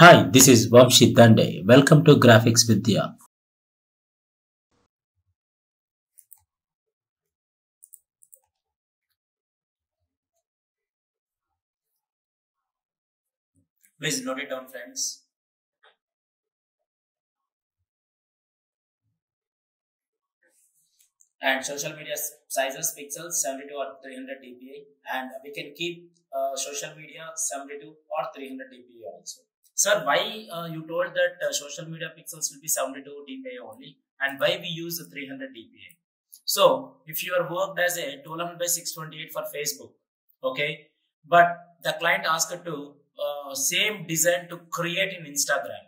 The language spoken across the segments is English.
Hi, this is Vamsi Dande. Welcome to Grafix Vidya. Please note it down, friends. And social media sizes pixels 72 or 300 dpi, and we can keep uh, social media 72 or 300 dpi also. Sir, why uh, you told that uh, social media pixels will be 72 dpi only, and why we use 300 dpi? So, if you are worked as a 1200 by 628 for Facebook, okay, but the client asked to uh, same design to create in Instagram.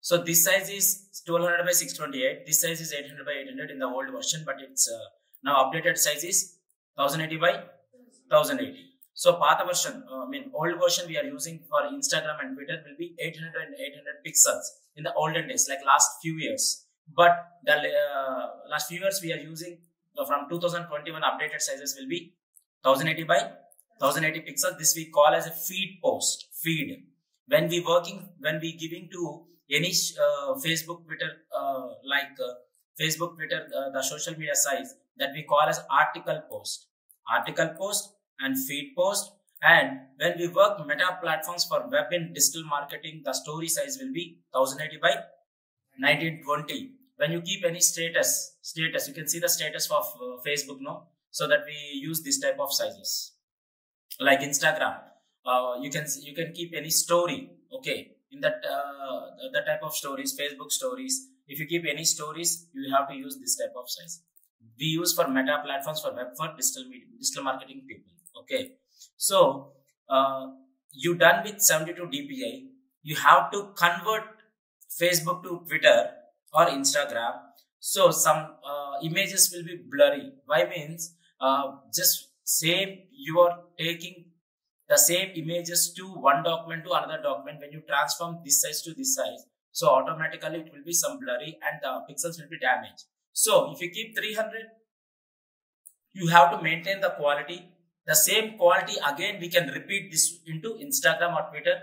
So this size is 1200 by 628. This size is 800 by 800 in the old version, but it's uh, now updated size is 1080 by 1080. So path version, uh, I mean old version we are using for Instagram and Twitter will be 800 and 800 pixels in the olden days, like last few years. But the uh, last few years we are using uh, from 2021 updated sizes will be 1080 by 1080 pixels. This we call as a feed post. Feed. When we working, when we giving to any uh, Facebook, Twitter, uh, like Facebook, Twitter, the social media size that we call as article post. Article post and feed post. And when we work meta platforms for web and digital marketing, the story size will be 1080 by 1920. When you keep any status, status, you can see the status of Facebook, no? So that we use this type of sizes like Instagram. Uh, you can you can keep any story. Okay, in that uh, the type of stories, Facebook stories. If you keep any stories, you have to use this type of size. We use for meta platforms for web for digital media, digital marketing people. Okay, so uh, you done with 72 dpi. You have to convert Facebook to Twitter or Instagram. So some uh, images will be blurry. Why means just same you are taking the same images to one document to another document when you transform this size to this size so automatically it will be some blurry and the pixels will be damaged so if you keep 300 you have to maintain the quality the same quality again we can repeat this into instagram or twitter.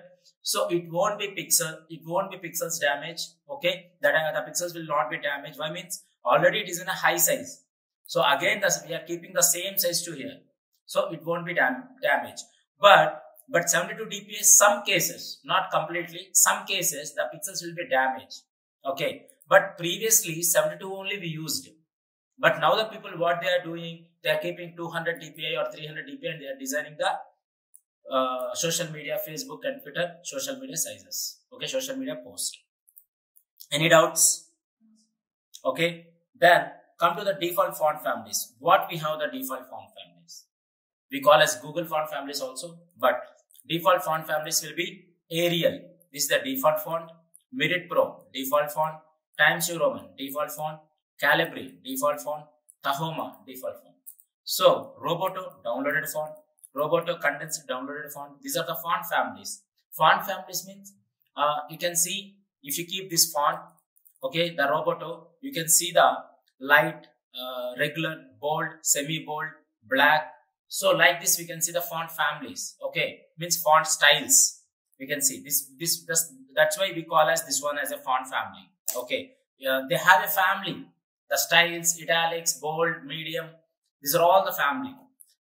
So it won't be pixel it won't be pixels damage okay? That the pixels will not be damaged. Why means already it is in a high size. So again this, we are keeping the same size to here. So it won't be dam damaged. But but 72 dpi some cases not completely some cases the pixels will be damaged okay? But previously 72 only we used but now the people what they are doing they are keeping 200 dpi or 300 dpi and they are designing the uh, social media facebook and twitter social media sizes okay social media post any doubts okay then come to the default font families what we have the default font families we call as Google font families also, but default font families will be Arial. This is the default font. Myriad Pro, default font. Times New Roman, default font. Calibri, default font. Tahoma, default font. So, Roboto, downloaded font. Roboto condensed downloaded font. These are the font families. Font families means uh, you can see if you keep this font, okay, the Roboto, you can see the light, uh, regular, bold, semi-bold, black, so like this, we can see the font families. Okay, means font styles. We can see this. This, this that's why we call as this one as a font family. Okay, uh, they have a family. The styles, italics, bold, medium. These are all the family.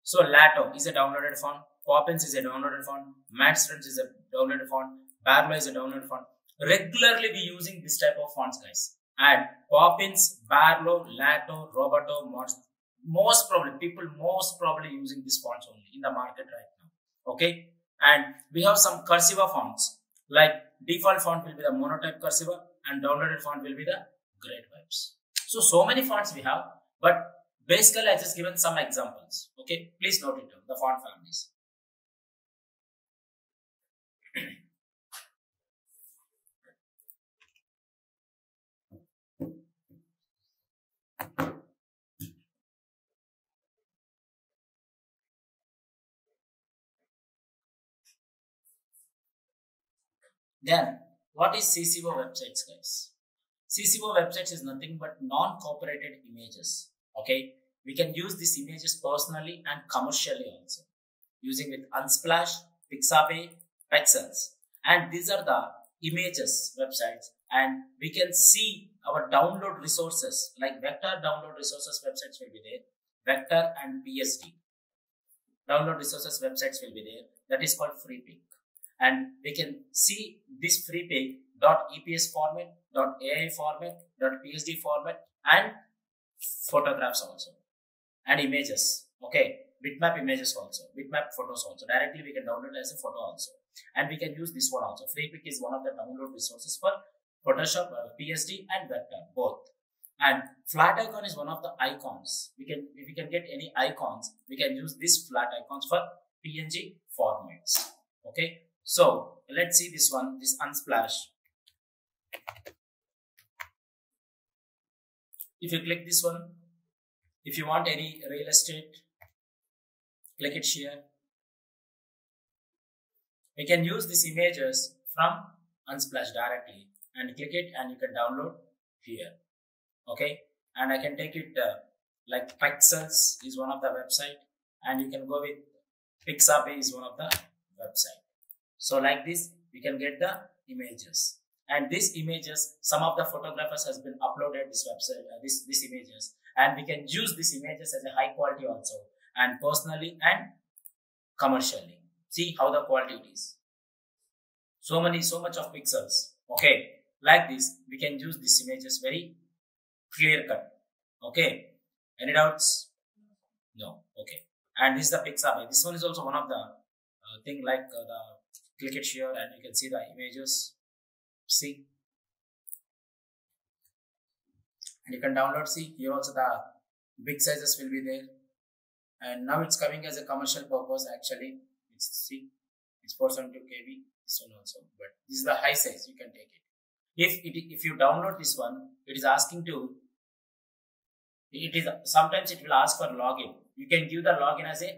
So Lato is a downloaded font. Poppins is a downloaded font. Montserrat is a downloaded font. Barlow is a downloaded font. Regularly we using this type of fonts, guys. And Poppins, Barlow, Lato, Roboto, Mods most probably people most probably using these fonts only in the market right now okay and we have some cursiva fonts like default font will be the Monotype Corsiva and downloaded font will be the great vibes so so many fonts we have but basically i just given some examples okay please note it down the font families Then, what is CC0 websites, guys? CC0 websites is nothing but non-copyrighted images. Okay, we can use these images personally and commercially also, using with Unsplash, Pixabay, Pexels. and these are the images websites and we can see our download resources like vector download resources websites will be there vector and psd download resources websites will be there that is called freepik and we can see this freepik .eps format .ai format .psd format and photographs also and images okay? Bitmap images also bitmap photos also. Directly we can download as a photo also. And we can use this one also. Freepik is one of the download resources for photoshop uh, psd and vector both. And Flaticon is one of the icons. We can we can get any icons we can use this flat icons for png formats okay? So let's see this one this unsplash if you click this one if you want any real estate click it here. We can use these images from unsplash directly and click it and you can download here. Okay? And i can take it uh, like Pexels is one of the website and you can go with pixabay is one of the website. So like this we can get the images and these images some of the photographers has been uploaded this website uh, this these images. And we can use these images as a high quality also. And personally and commercially. See how the quality it is. So many so much of pixels. Okay like this we can use these images very clear cut. Okay any doubts? No okay. And this is the pixabay. This one is also one of the uh, thing like uh, the click it here and you can see the images see and you can download see here also the big sizes will be there. And now it's coming as a commercial purpose actually. It's see it's 472 kb this one also. But this is the high size you can take it. If it if you download this one it is asking to it is sometimes it will ask for login. You can give the login as a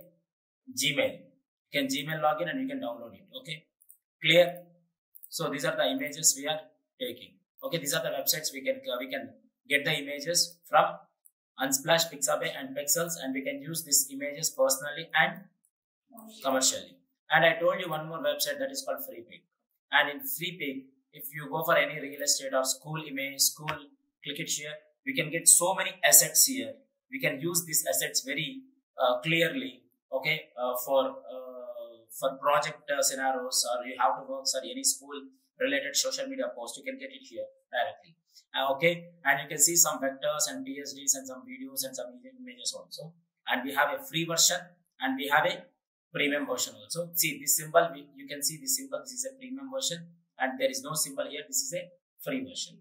gmail. You can gmail login and you can download it okay? Clear so these are the images we are taking. Okay these are the websites we can uh, we can get the images from. Unsplash pixabay and pexels and we can use these images personally and commercially. And i told you one more website that is called freepik and in freepik if you go for any real estate or school image school click it here. We can get so many assets here. We can use these assets very uh, clearly okay uh, for uh, for project uh, scenarios or you have to work for any school related social media post you can get it here directly. Uh, okay? And you can see some vectors and psds and some videos and some images also. And we have a free version and we have a premium version also. See this symbol you can see this symbol this is a premium version and there is no symbol here this is a free version.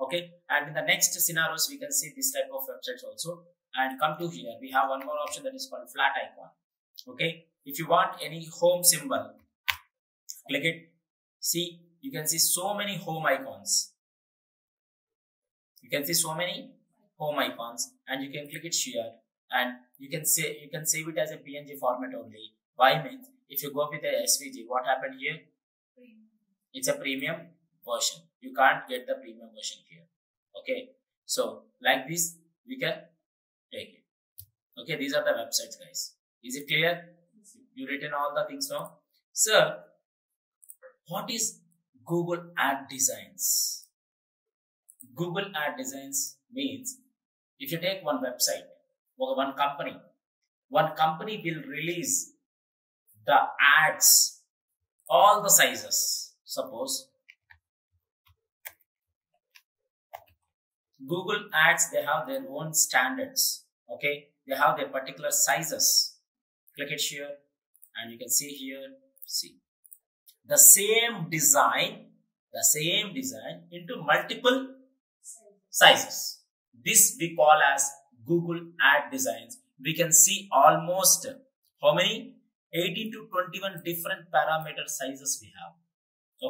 Okay? And in the next scenarios we can see this type of websites also. And come to here we have one more option that is called Flaticon. Okay if you want any home symbol click it. See you can see so many home icons. You can see so many home icons and you can click it share. And you can say you can save it as a png format only. Why means if you go with a svg what happened here? It's a premium version. You can't get the premium version here. Okay. So like this we can take it. Okay these are the websites guys. Is it clear you written all the things now sir what is google ad designs? Google ad designs means if you take one website or one company one company will release the ads all the sizes. Suppose google ads they have their own standards okay? They have their particular sizes. Click it here and you can see here see the same design the same design into multiple sizes. This we call as google ad designs. We can see almost how many? 18 to 21 different parameter sizes we have.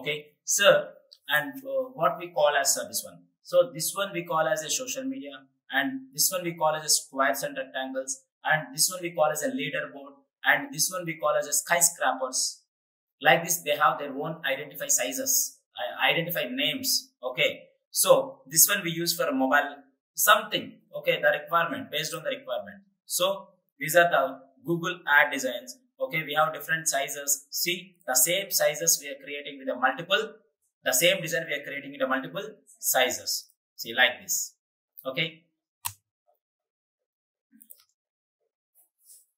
Okay so and uh, what we call as uh, this one. So this one we call as a social media and this one we call as a squares and rectangles and this one we call as a leaderboard and this one we call as a skyscrapers like this they have their own identify sizes identify names okay so this one we use for mobile something okay the requirement based on the requirement so these are the google ad designs Okay, we have different sizes. See, the same sizes we are creating with a multiple, the same design we are creating with a multiple sizes. See, like this. Okay.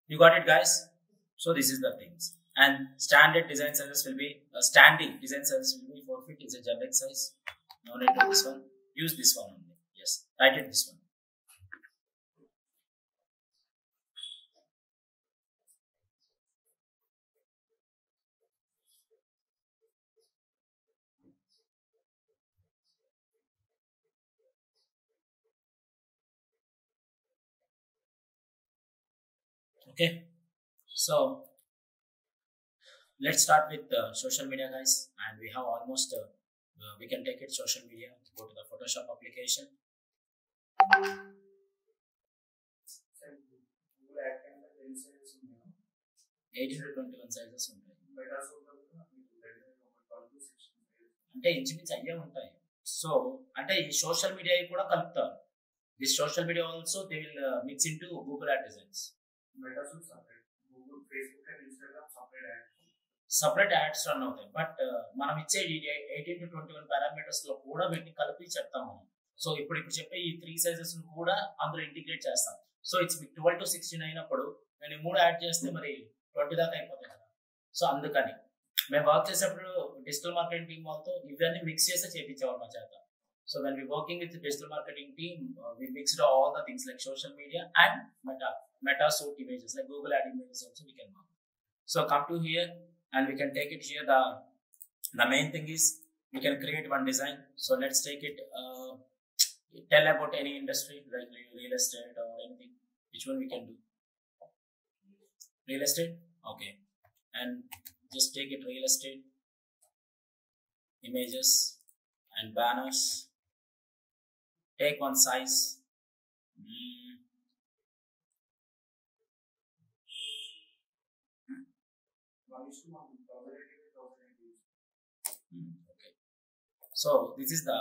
You got it, guys? So this is the things. And standard design sizes will be uh, standing design sizes will be 4 feet is a generic size. No need to this one. Use this one only. Yes, write it this one. Okay, so let's start with uh, social media, guys. And we have almost uh, uh, we can take it social media. Go to the Photoshop application. Google add కింద ఎన్ని sizes ఉన్నాయో 18 to 21 sizes ఉంటాయి beta సూట్లో కూడా మీకు దగ్గర ఒక twelve to sixteen sizes అంటే ఇంచుమించు అయ్యే ఉంటాయి సో అంటే ఈ సోషల్ మీడియా కూడా కలుపుతారు this social media also they will mix in to Google add designs beta suit separate Google Facebook and Instagram separate ads separate ads run అవుతాయి. But uh, మనం ఇచ్చే ఎయిటీన్ టు ట్వంటీ వన్ పారామీటర్స్లో కూడా వీటిని కలిపి చెప్తాం మనం. సో ఇప్పుడు ఇప్పుడు చెప్పే ఈ త్రీ సైజెస్ కూడా అందులో ఇంటిగ్రేట్ చేస్తాం. So it's twelve to sixteen అయినప్పుడు నేను మూడు యాడ్ చేస్తే మరి ట్వంటీ దాకా అయిపోతాయి కదా. సో అందుకని. మేము వర్క్ చేసేటప్పుడు డిజిటల్ మార్కెటింగ్ టీమ్ వాళ్ళతో ఇవన్నీ మిక్స్ చేస్తే చేయించేవాళ్ళు మా చేత. So when we're working with the digital marketing team, uh, we it all the things like social media and meta, meta sort images like Google ad images also we can work. So come to here and we can take it here. The the main thing is we can create one design. So let's take it. Uh, tell about any industry like real estate or anything. Which one we can do? Real estate. Okay, and just take it real estate images and banners take one size. Okay. So this is the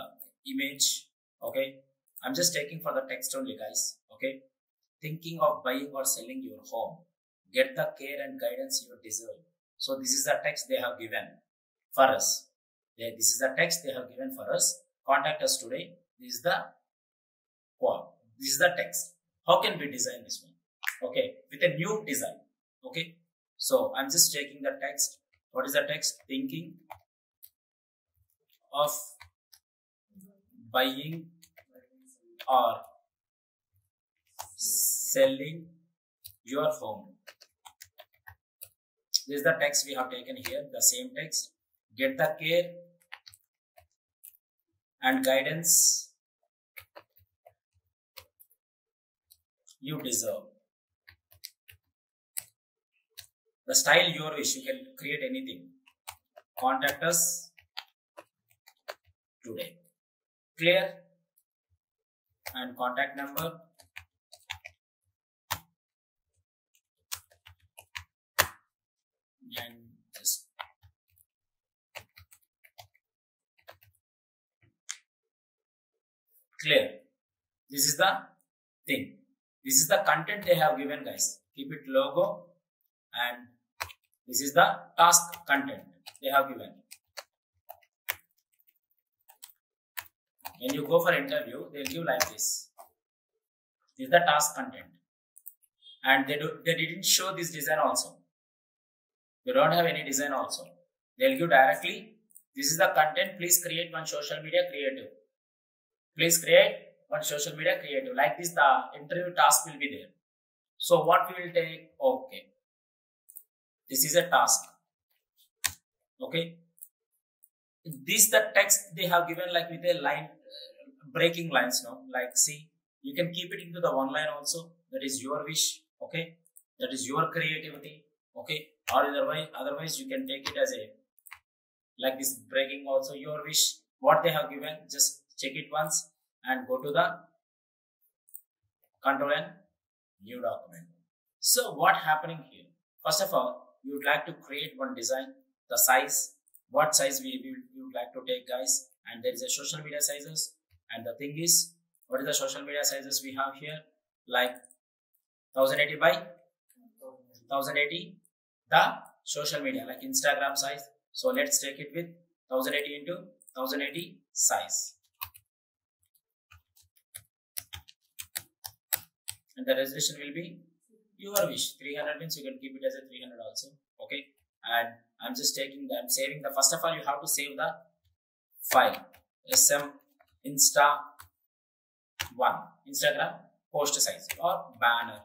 image. Okay. I'm just taking for the text only guys. Okay. Thinking of buying or selling your home. Get the care and guidance you deserve. So this is the text they have given for us. This is the text they have given for us. Contact us today. This is the form this is the text. How can we design this one? Okay with a new design. Okay. So i'm just taking the text. What is the text? Thinking of buying or selling your home. This is the text we have taken here, the same text. Get the care and guidance you deserve. The style your wish, you can create anything. Contact us today. Clear? And contact number. And just clear. This is the thing. This is the content they have given, guys. Keep it logo and this is the task content they have given. when you go for interview they'll give like this. This is the task content. And they do they didn't show this design also. They don't have any design also. They'll give directly this is the content. Please create one social media creative. Please create one social media creative. Like this the interview task will be there. So what we will take? Okay. This is a task. Okay. This the text they have given like with a line uh, breaking lines now like see you can keep it into the one line also. That is your wish. Okay. That is your creativity. Okay. Or otherwise otherwise you can take it as a like this breaking also your wish. What they have given just check it once and go to the control and new document. So what happening here? First of all you would like to create one design the size what size we, we, we would like to take guys. And there is a social media sizes. And the thing is what is the social media sizes we have here? Like 1080 by 1080 the social media like Instagram size. So let's take it with 1080 into 1080 size. And the resolution will be your wish. 300 means you can keep it as a 300 also. Okay. And I'm just taking the, I'm saving the, first of all, you have to save the file. SM Insta 1. Instagram post size or banner.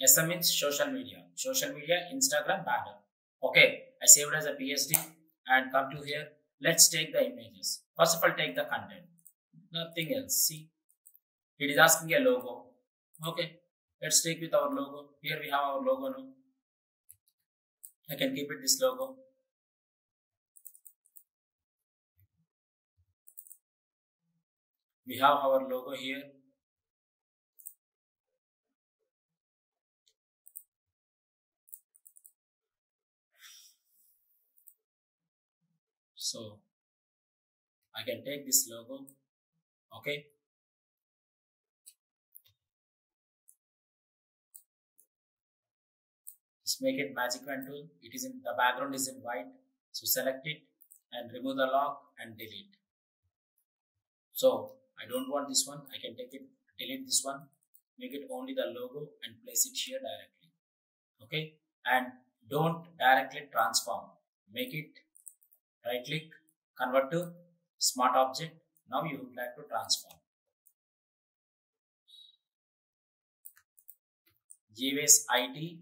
SM means social media. Social media, Instagram banner. Okay. I saved as a PSD and come to here. Let's take the images. First of all, take the content. Nothing else. See, it is asking a logo. Okay, let's take with our logo. Here we have our logo now. I can keep it this logo. We have our logo here. So I can take this logo. Okay. Make it magic wand tool. It is in the background is in white. So select it and remove the lock and delete. So I don't want this one. I can take it, delete this one, make it only the logo and place it here directly. Okay. And don't directly transform. Make it right click, convert to smart object. Now you would like to transform. GWS IT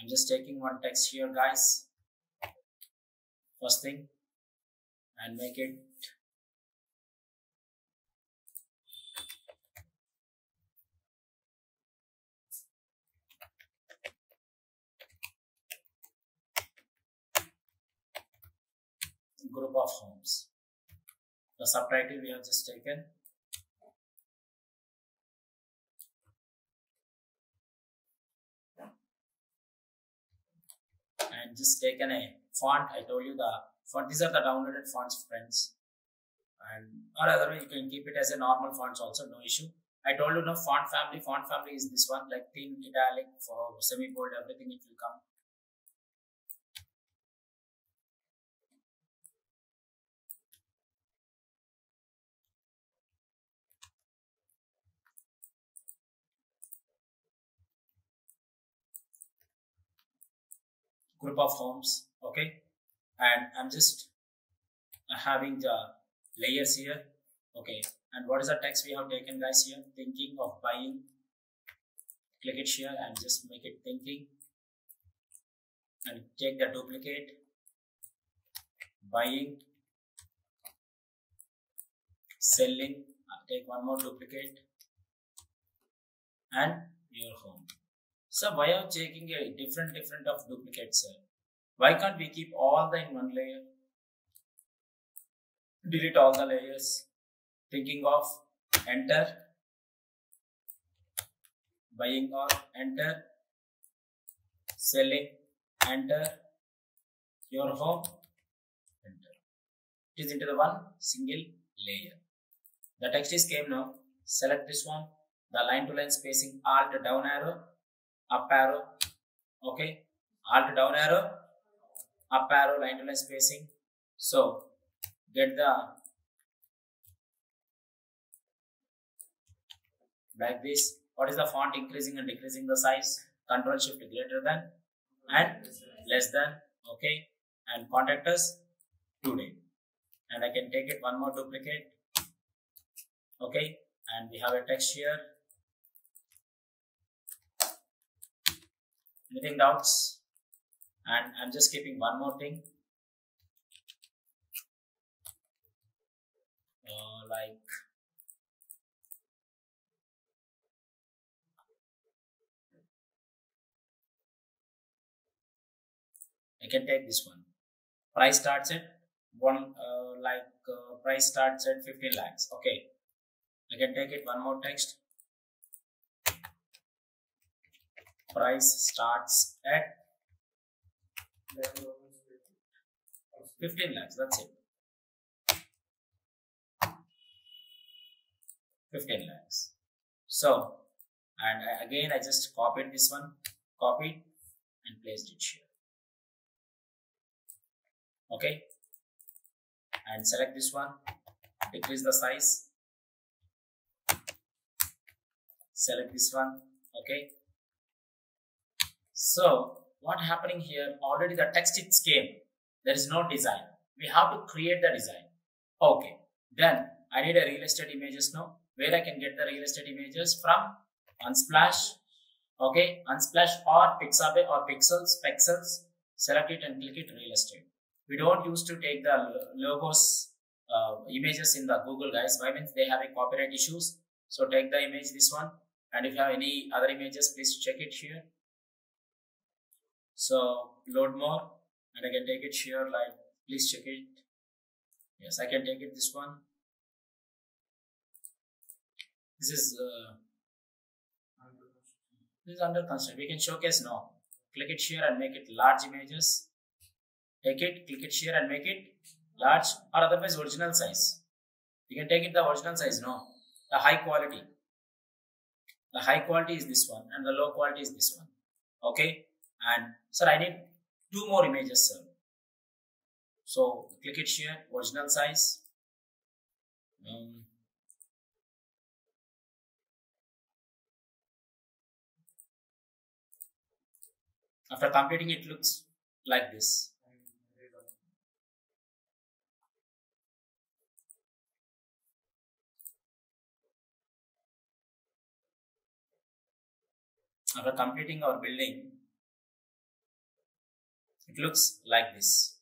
I'm just taking one text here guys. First thing and make it group of homes. The subtitle we have just taken just taken a font. I told you the font. These are the downloaded fonts, friends. And or otherwise you can keep it as a normal fonts also, no issue. I told you no font family. Font family is this one, like thin, italic, for semi bold, everything it will come. Group of homes okay? And i'm just having the layers here okay? And what is the text we have taken guys here? Thinking of buying. Click it here and just make it thinking. And take the duplicate. Buying. Selling. Uh, take one more duplicate. And your home so why are checking a different different of duplicates sir? Why can't we keep all the in one layer? Delete all the layers. Thinking of enter. Buying or enter. Selling enter. Your home enter. It is into the one single layer. The text is came now. Select this one. The line to line spacing alt down arrow up arrow. Okay. Alt down arrow. Up arrow line to line spacing. So get the like this. What is the font increasing and decreasing the size? Control shift greater than and less than. Okay. And contact us today. And i can take it one more duplicate. Okay. And we have a text here anything doubts and i'm just keeping one more thing uh, like I can take this one. Price starts at one uh, like uh, price starts at 15 lakhs. Okay, I can take it one more text. Price starts at 15 lakhs. That's it. 15 lakhs. So, and I, again, I just copied this one, copied, and placed it here. Okay. And select this one, decrease the size. Select this one. Okay. So what happening here? Already the text is came. There is no design. We have to create the design. Okay. Then I need a real estate images now. Where I can get the real estate images from Unsplash. Okay. Unsplash or Pixabay or Pexels, Pexels. Select it and click it real estate. We don't used to take the logos uh, images in the Google guys. Why means they have a copyright issues. So take the image this one. And if you have any other images, please check it here. So load more and I can take it here like please check it. Yes, I can take it this one. This is uh, this is under construction. We can showcase now. Click it here and make it large images. Take it, click it here and make it large or otherwise original size. You can take it the original size now. The high quality. The high quality is this one and the low quality is this one. Okay. And sir, I need two more images, sir. So click it here, original size. Um, after completing it looks like this. After completing our building, it looks like this.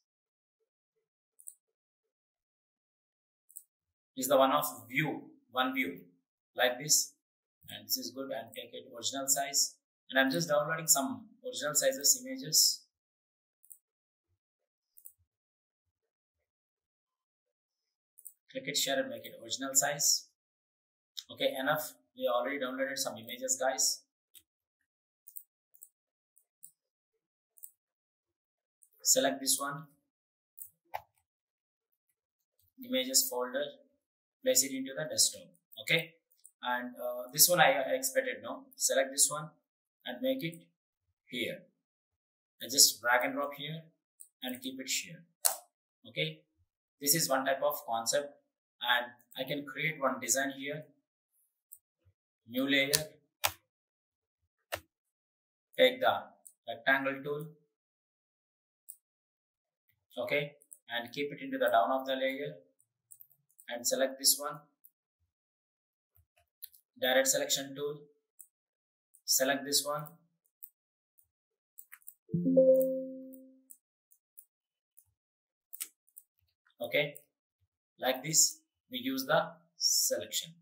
Is the one of view, one view, like this, and this is good. And take it original size, and I'm just downloading some original sizes images. Click it, share, and make it original size. Okay, enough. We already downloaded some images, guys. Select this one. Images folder. Place it into the desktop. Okay? And uh, this one I, expected now select this one and make it here. I just drag and drop here and keep it here. Okay? This is one type of concept. And I can create one design here. New layer. Take the rectangle tool okay? And keep it into the down of the layer. And select this one. Direct selection tool. Select this one. Okay? Like this we use the selection.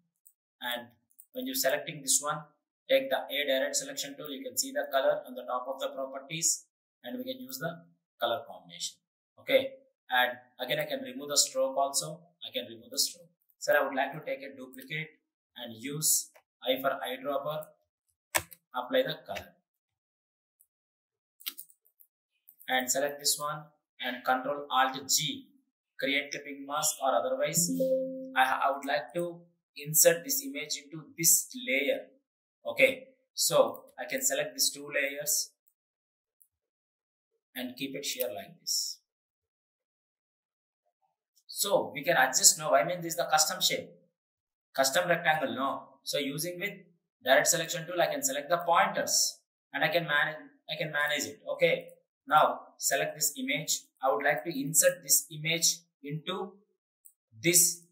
And when you're selecting this one take the a direct selection tool. You can see the color on the top of the properties. And we can use the color combination okay. And again I can remove the stroke also. I can remove the stroke. So I would like to take a duplicate and use eye for eyedropper. Apply the color. And select this one and control alt G. Create clipping mask or otherwise. I, I would like to insert this image into this layer. Okay. So I can select these two layers and keep it here like this so we can adjust now. I mean, this is the custom shape, custom rectangle. No. So using with direct selection tool, I can select the pointers and I can manage. I can manage it. Okay. Now select this image. I would like to insert this image into this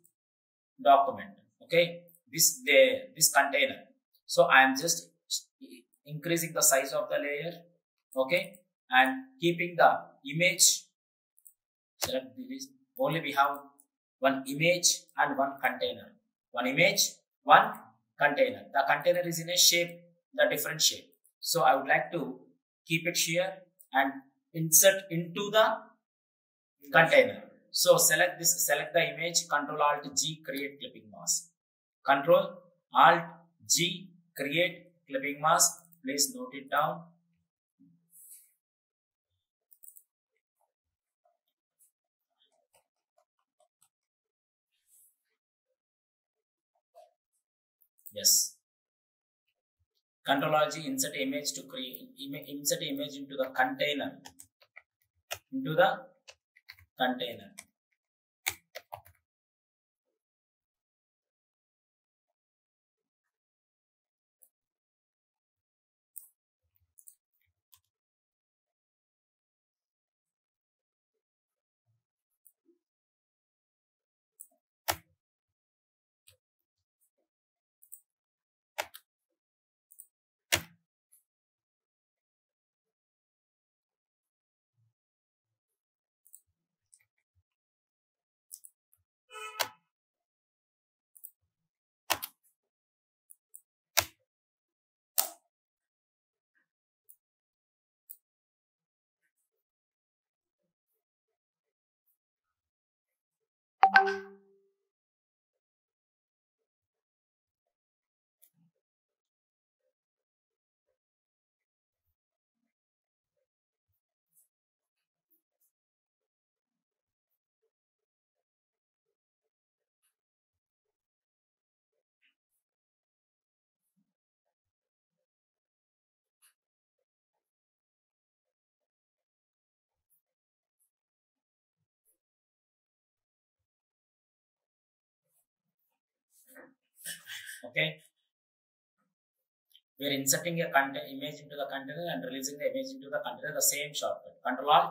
document. Okay. This there, this container. So I am just increasing the size of the layer. Okay. And keeping the image. Select this only we have one image and one container. One image, one container. The container is in a shape, the different shape. So I would like to keep it here and insert into the container. So select this, select the image, Control Alt G, create clipping mask. Control Alt G, create clipping mask. Please note it down. Yes. control alt g insert image to create insert image into the container into the container okay? We are inserting a content image into the container and releasing the image into the container the same shortcut. Control alt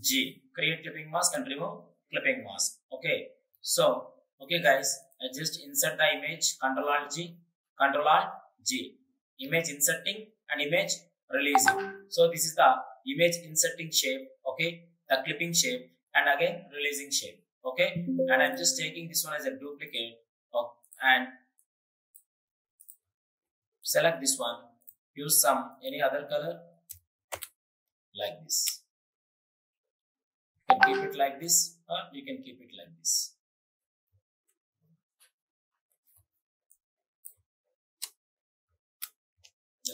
g. Create clipping mask and remove clipping mask. Okay? So okay guys i just insert the image control alt g control alt g. Image inserting and image releasing. So this is the image inserting shape okay? The clipping shape and again releasing shape. Okay? And i'm just taking this one as a duplicate of, and select this one. Use some any other color like this. You can keep it like this or you can keep it like this.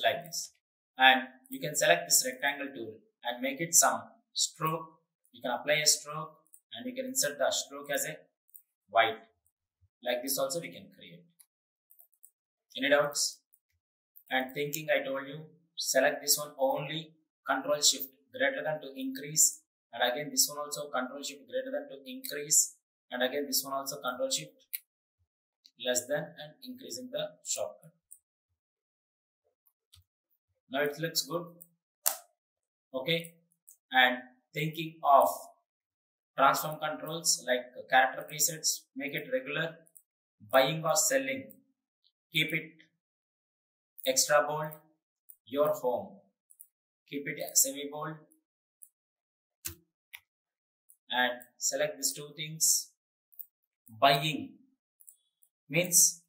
Like this. And you can select this rectangle tool and make it some stroke. You can apply a stroke and you can insert the stroke as a white like this also we can create. Any doubts? And thinking I told you select this one only control shift greater than to increase. And again this one also control shift greater than to increase. And again this one also control shift less than and increasing the shortcut. Now it looks good. Okay. And thinking of transform controls like character presets make it regular buying or selling keep it extra bold your home. Keep it semi bold and select these two things. Buying means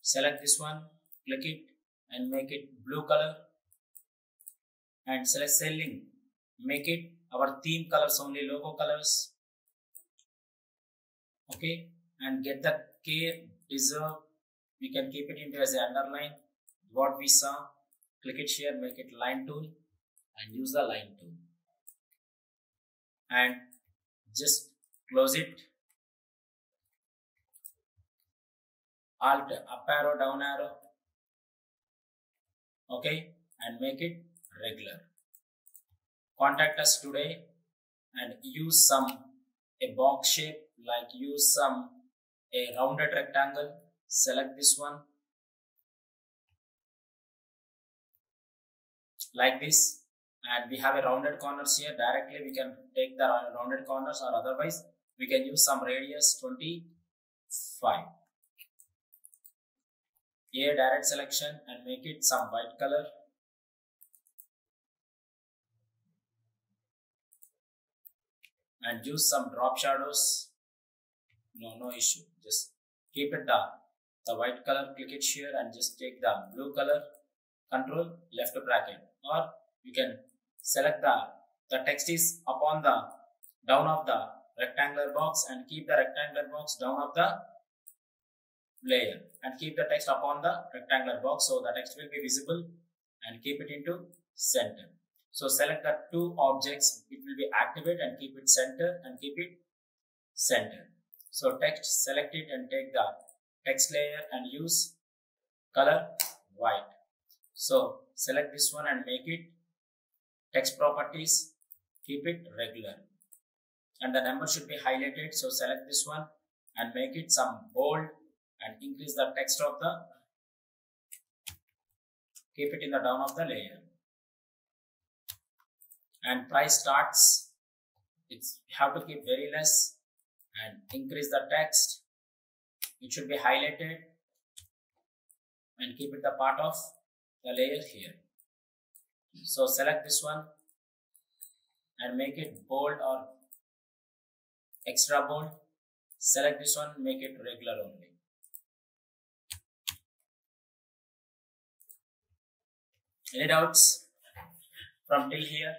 select this one click it and make it blue color. And select selling make it our theme colors only logo colors okay? And get the care deserve we can keep it into as an underline. What we saw click it here make it line tool and use the line tool. And just close it. Alt up arrow down arrow okay? And make it regular. Contact us today and use some a box shape like use some a rounded rectangle select this one. Like this and we have a rounded corners here. Directly we can take the rounded corners or otherwise we can use some radius 25 a direct selection and make it some white color. And use some drop shadows no no issue. Just keep it the the white color click it here and just take the blue color control left bracket. Or you can select the the text is upon the down of the rectangular box and keep the rectangular box down of the layer and keep the text upon the rectangular box so the text will be visible and keep it into center. So select the two objects. It will be activate and keep it center and keep it center so text select it and take the text layer and use color white. So select this one and make it text properties, keep it regular. And the number should be highlighted. So select this one and make it some bold and increase the text of the keep it in the down of the layer and price starts it's have to keep very less and increase the text. It should be highlighted and keep it the part of the layer here. So select this one and make it bold or extra bold. Select this one make it regular only. Any doubts from till here?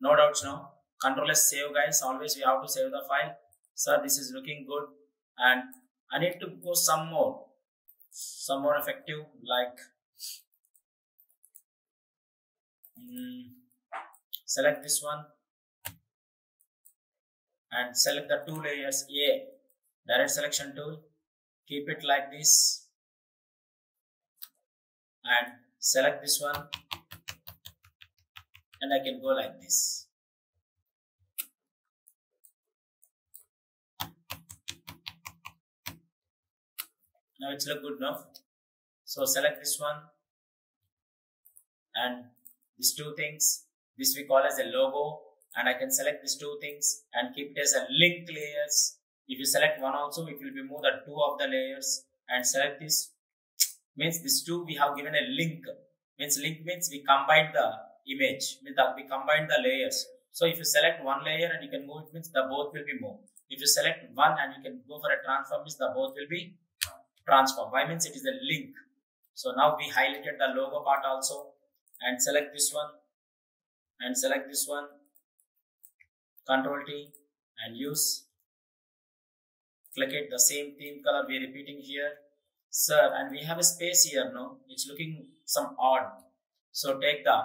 No doubts no? Control s save guys. Always we have to save the file sir this is looking good and i need to go some more some more effective like mm, select this one and select the two layers a direct selection tool keep it like this and select this one and I can go like this. Now it's look good now. So select this one. And these two things. This we call as a logo. And I can select these two things and keep it as a link layers. If you select one also, it will be more the two of the layers. And select this. Means these two we have given a link. Means link means we combine the image. Means that we combine the layers. So if you select one layer and you can move it means the both will be moved if you select one and you can go for a transform means the both will be transform. Why means it is a link. So now we highlighted the logo part also and select this one and select this one. Control T and use. Click it. The same theme color we are repeating here. Sir and we have a space here no? It's looking some odd. So take the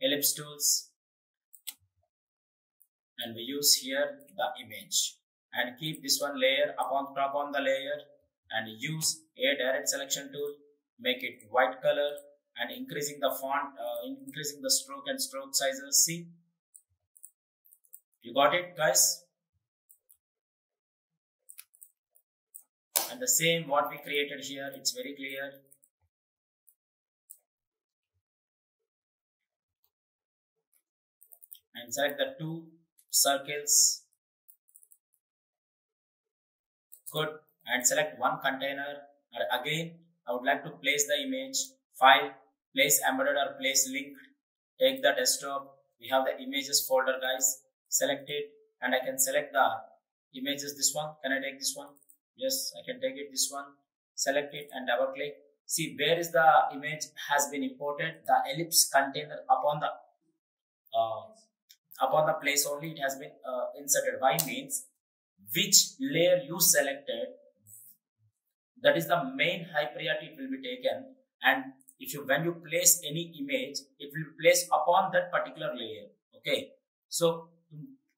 ellipse tools and we use here the image. And keep this one layer upon top on the layer and use a direct selection tool make it white color and increasing the font uh, increasing the stroke and stroke sizes. See? You got it guys? And the same what we created here it's very clear. And select the two circles. Good and select one container. And again I would like to place the image file place embedded or place linked. Take the desktop. We have the images folder guys. Select it. And I can select the images. This one. Can I take this one? Yes I can take it this one. Select it and double click. See where is the image has been imported? The ellipse container upon the uh, upon the place only it has been uh, inserted. Why means which layer you selected that is the main high priority it will be taken and if you when you place any image it will be placed upon that particular layer okay so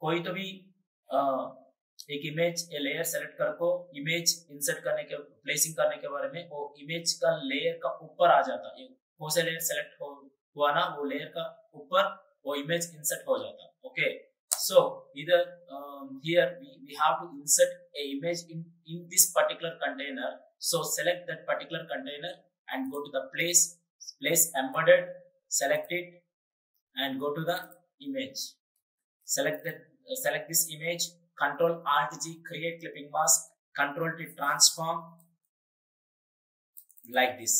कोई तो भी uh, एक image a layer select कर को image insert करने के placing करने के बारे में वो इमेज का लेयर का ऊपर आ जाता है कौन से लेयर सेलेक्ट हो हुआ ना वो लेयर का ऊपर वो इमेज इंसर्ट हो जाता either um, here we, we have to insert a image in in this particular container so select that particular container and go to the place place embedded select it and go to the image. Select that uh, select this image control alt g create clipping mask control t transform like this.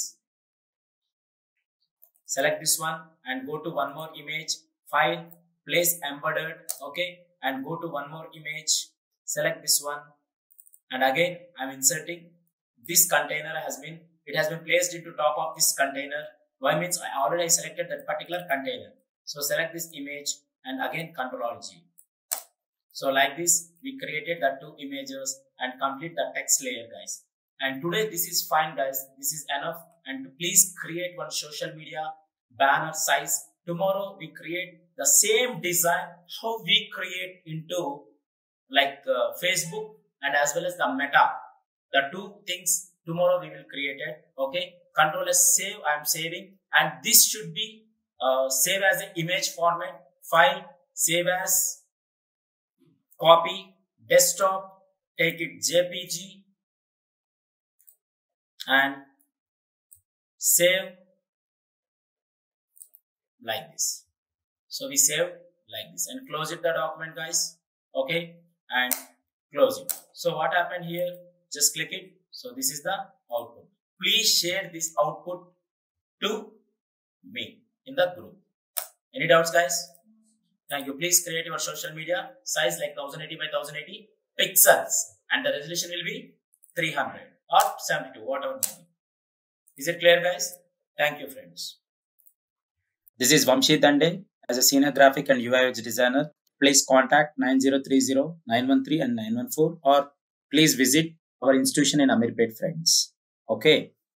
Select this one and go to one more image file place embedded okay and go to one more image. Select this one and again i'm inserting this container has been it has been placed into top of this container. Why means i already selected that particular container. So select this image and again control g. So like this we created that two images and complete the text layer guys. And today this is fine guys. This is enough. And please create one social media banner size. Tomorrow we create the same design how we create into like uh, facebook and as well as the meta the two things tomorrow we will create it. Okay? Control save i am saving. And this should be uh, save as an image format file save as copy desktop take it jpg and save like this. So we save like this. And close it the document guys. Okay? And close it. So what happened here just click it. So this is the output. Please share this output to me in the group. Any doubts guys? Thank you. Please create your social media size like 1080 by 1080 pixels and the resolution will be 300 or 72 whatever. Is it clear guys? Thank you friends. This is Vamsi Dande as a senior graphic and UI UX designer. Please contact 9030 913 and 914 or please visit our institution in Amirpet friends. Okay.